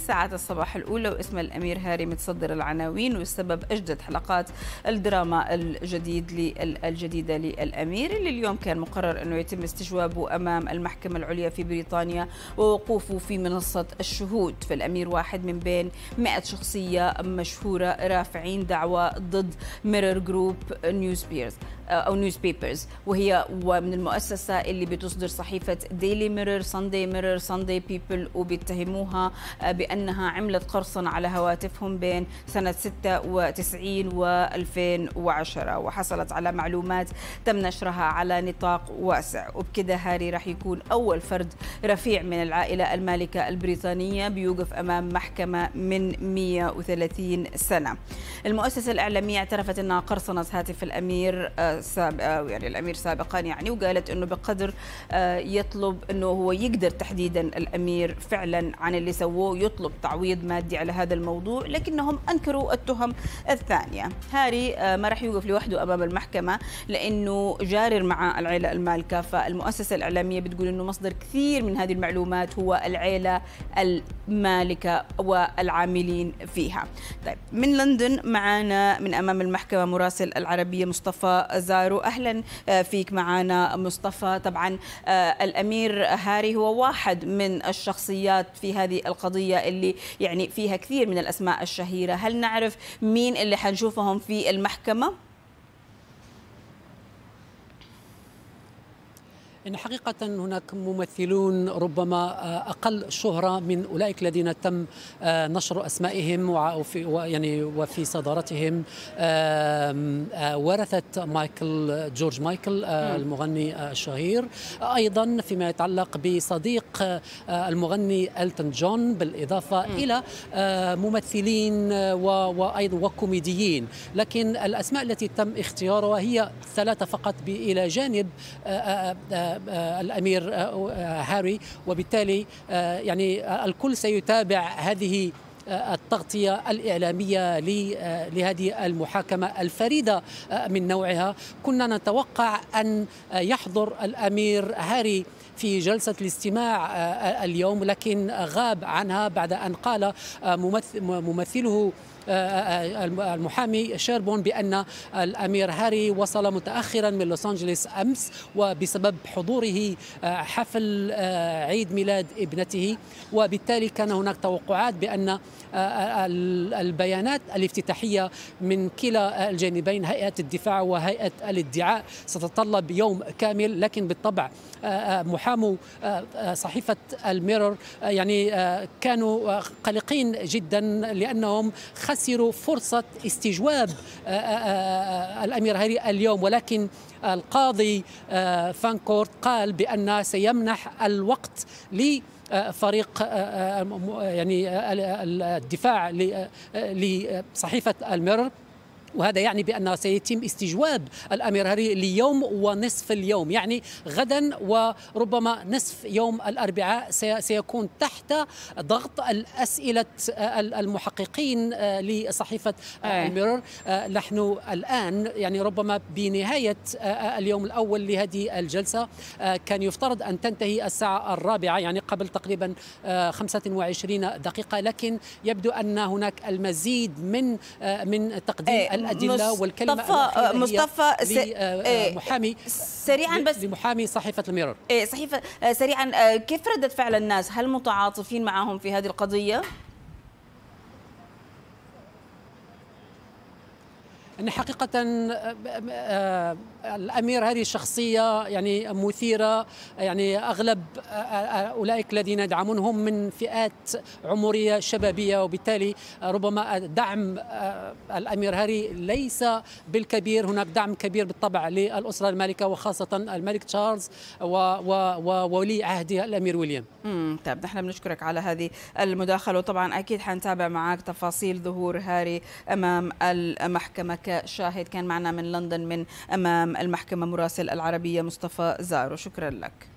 ساعات الصباح الأولى واسم الأمير هاري متصدر العناوين والسبب أجدد حلقات الدراما الجديد الجديدة للأمير. اللي اليوم كان مقرر أنه يتم استجوابه أمام المحكمة العليا في بريطانيا ووقوفه في منصة الشهود. فالأمير واحد من بين 100 شخصية مشهورة رافعين دعوى ضد Mirror Group News بيرز أو Newspapers وهي ومن المؤسسة اللي بتصدر صحيفة Daily Mirror Sunday Mirror Sunday People وبيتهموها بانها عملت قرصنه على هواتفهم بين سنة 96 و 2010 وحصلت على معلومات تم نشرها على نطاق واسع. وبكده هاري راح يكون أول فرد رفيع من العائلة المالكة البريطانية بيوقف أمام محكمة من 130 سنة. المؤسسة الإعلامية اعترفت أنها قرصنت هاتف الأمير سابقا يعني الأمير سابقا يعني وقالت إنه بقدر يطلب إنه هو يقدر تحديدا الأمير فعلا عن اللي سووه يطلب تعويض مادي على هذا الموضوع لكنهم أنكروا التهم الثانية. هاري ما راح يوقف لوحده أمام المحكمة لأنه جارر مع العيلة المالكة. فالمؤسسة الإعلامية بتقول إنه مصدر كثير من هذه المعلومات هو العيلة المالكة والعاملين فيها. طيب من لندن معنا من أمام المحكمة مراسل العربية مصطفى زارو. أهلا فيك معنا مصطفى. طبعا الأمير هاري هو واحد من الشخصيات في هذه القضية اللي يعني فيها كثير من الأسماء الشهيرة. هل نعرف مين اللي حنشوفهم في المحكمة؟ إن حقيقة هناك ممثلون ربما أقل شهرة من أولئك الذين تم نشر أسمائهم وفي يعني وفي صدارتهم. ورثة مايكل جورج مايكل المغني الشهير. أيضا فيما يتعلق بصديق المغني ألتون جون بالإضافة م. إلى ممثلين وأيضا وكوميديين. لكن الأسماء التي تم اختيارها هي ثلاثة فقط إلى جانب الأمير هاري. وبالتالي يعني الكل سيتابع هذه التغطية الإعلامية لهذه المحاكمة الفريدة من نوعها. كنا نتوقع أن يحضر الأمير هاري في جلسة الاستماع اليوم لكن غاب عنها بعد أن قال ممثله المحامي شيربون بأن الأمير هاري وصل متأخرا من لوس أنجلوس أمس وبسبب حضوره حفل عيد ميلاد ابنته. وبالتالي كان هناك توقعات بأن البيانات الافتتاحية من كلا الجانبين هيئة الدفاع وهيئة الادعاء ستتطلب يوم كامل. لكن بالطبع محامو صحيفة الميرور يعني كانوا قلقين جدا لأنهم خسروا فرصة استجواب الأمير هاري اليوم. ولكن القاضي فانكورت قال بأن سيمنح الوقت ل فريق يعني الدفاع لصحيفة ال Mirror. وهذا يعني بأن سيتم استجواب الأمير هاري ليوم ونصف اليوم يعني غدا وربما نصف يوم الأربعاء سيكون تحت ضغط الأسئلة المحققين لصحيفة الميرور. نحن الآن يعني ربما بنهاية اليوم الأول لهذه الجلسة كان يفترض أن تنتهي الساعة الرابعة يعني قبل تقريبا 25 دقيقة لكن يبدو أن هناك المزيد من من تقديم الأدلة والكلمة مصطفى مصطفى محامي سريعا بس لمحامي صحيفة الميرور. إيه صحيفة سريعا كيف ردة فعل الناس؟ هل متعاطفين معهم في هذه القضية؟ أن حقيقة الأمير هذه الشخصيه يعني مثيرة يعني أغلب أولئك الذين يدعمون هم من فئات عمرية شبابية وبالتالي ربما دعم الأمير هاري ليس بالكبير. هناك دعم كبير بالطبع للأسرة المالكه وخاصة الملك تشارلز وولي عهده الأمير ويليام. طيب نحن بنشكرك على هذه المداخلة. وطبعا أكيد حنتابع معك تفاصيل ظهور هاري أمام كشاهد كان معنا من لندن من أمام المحكمة مراسل العربية مصطفى زارو شكرا لك.